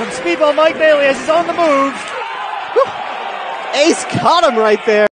from Speedball Mike Bailey as he's on the move. Ace caught him right there.